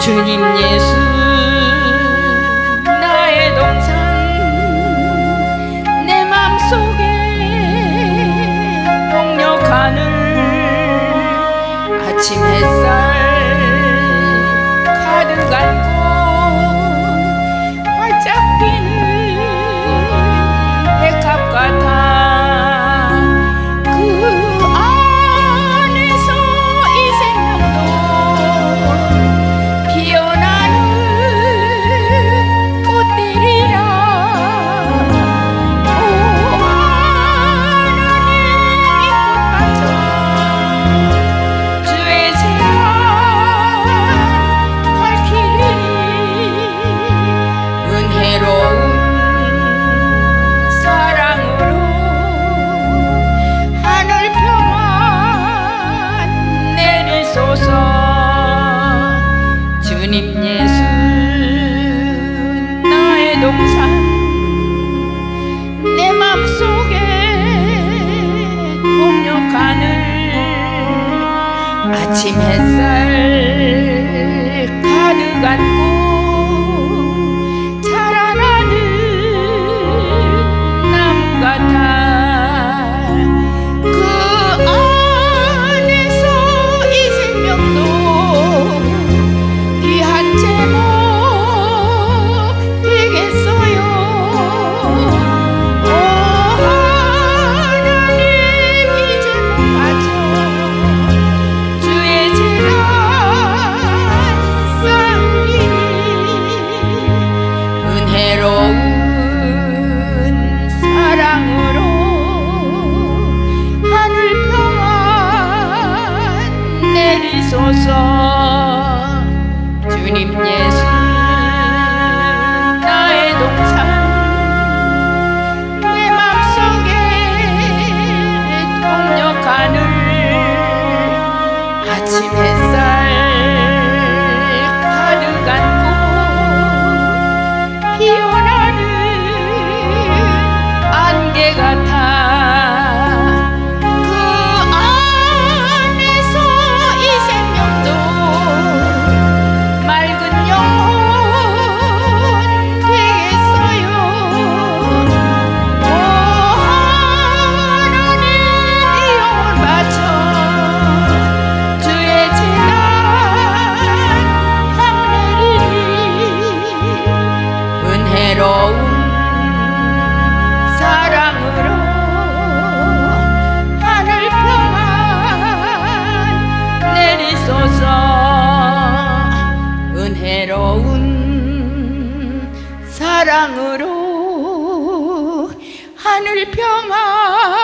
曾经也 아침 햇살 가득한 하늘 평안 내리소서. 주님 예수 나의 동산. 내 맘속에 통역하늘 아침에 사랑으로 하늘 평화